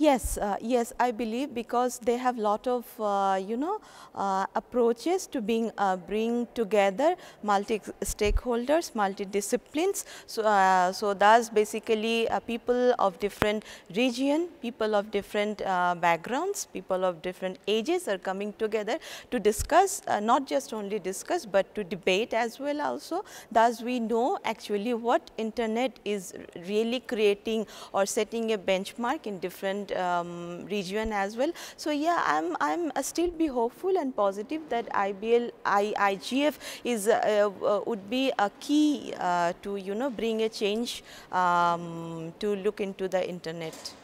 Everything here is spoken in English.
Yes, uh, yes, I believe because they have lot of uh, you know uh, approaches to being uh, bring together multi stakeholders, multi disciplines. So, uh, so thus basically uh, people of different region, people of different backgrounds, people of different ages are coming together to discuss, not just only discuss, but to debate as well also. Thus, we know actually what internet is really creating or setting a benchmark in different um, region as well. So, yeah, I'm, I'm uh, still be hopeful and positive that IBL, I, IGF is, uh, uh, would be a key to, you know, bring a change um, to look into the internet.